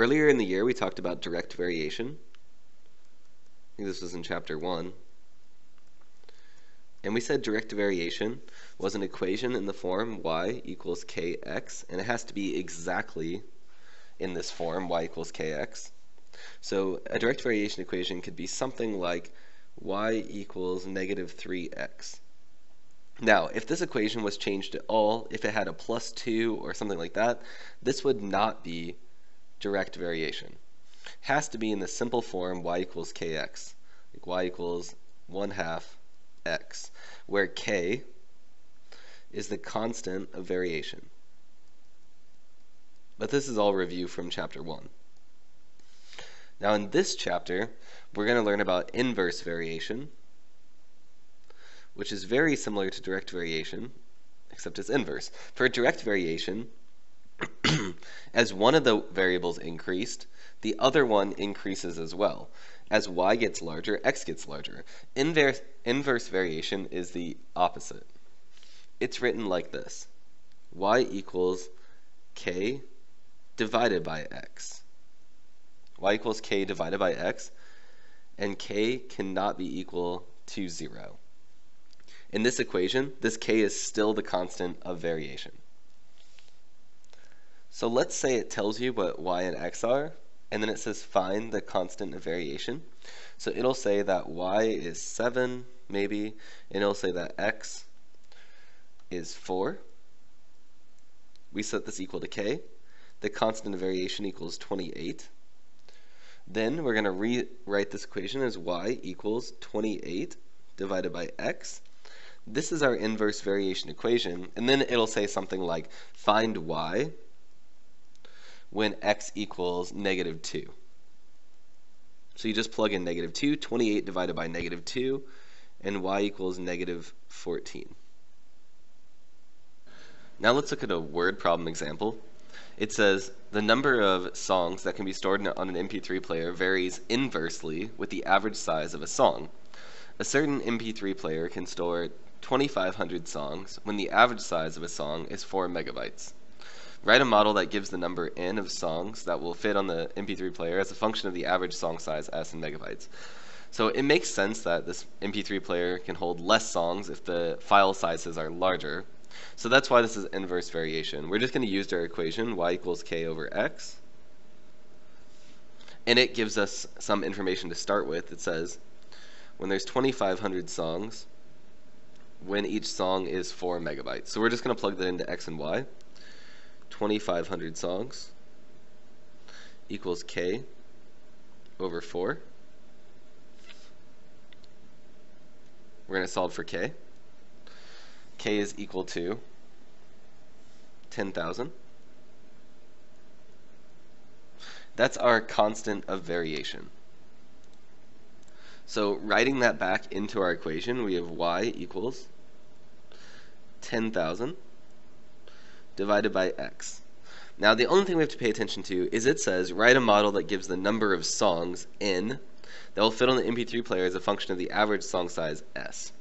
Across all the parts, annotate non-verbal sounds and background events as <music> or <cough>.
earlier in the year, we talked about direct variation. I think this was in chapter 1. And we said direct variation was an equation in the form y equals kx, and it has to be exactly in this form, y equals kx. So a direct variation equation could be something like y equals negative 3x. Now, if this equation was changed at all, if it had a plus 2 or something like that, this would not be direct variation. Has to be in the simple form y equals kx, like y equals 1 half x, where k is the constant of variation. But this is all review from chapter 1. Now in this chapter, we're going to learn about inverse variation, which is very similar to direct variation, except it's inverse. For direct variation, <clears throat> <coughs> as one of the variables increased, the other one increases as well. As y gets larger, x gets larger. Inverse, inverse variation is the opposite. It's written like this. y equals k divided by x. y equals k divided by x, and k cannot be equal to 0. In this equation, this k is still the constant of variation. So let's say it tells you what y and x are, and then it says find the constant of variation. So it'll say that y is 7, maybe, and it'll say that x is 4. We set this equal to k. The constant of variation equals 28. Then we're going to rewrite this equation as y equals 28 divided by x. This is our inverse variation equation, and then it'll say something like find y when x equals negative 2. So you just plug in negative 2, 28 divided by negative 2, and y equals negative 14. Now let's look at a word problem example. It says the number of songs that can be stored on an MP3 player varies inversely with the average size of a song. A certain MP3 player can store 2,500 songs when the average size of a song is 4 megabytes. Write a model that gives the number n of songs that will fit on the MP3 player as a function of the average song size s in megabytes. So it makes sense that this MP3 player can hold less songs if the file sizes are larger. So that's why this is inverse variation. We're just going to use our equation y equals k over x. And it gives us some information to start with. It says when there's 2,500 songs, when each song is 4 megabytes. So we're just going to plug that into x and y. 2,500 songs equals k over 4. We're going to solve for k. k is equal to 10,000. That's our constant of variation. So writing that back into our equation, we have y equals 10,000 divided by x. Now the only thing we have to pay attention to is it says write a model that gives the number of songs n that will fit on the MP3 player as a function of the average song size s.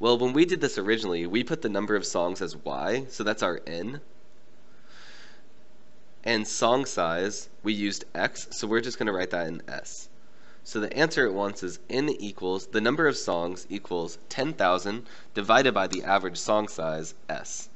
Well, when we did this originally, we put the number of songs as y, so that's our n. And song size, we used x, so we're just going to write that in s. So the answer it wants is n equals, the number of songs equals 10,000 divided by the average song size, s.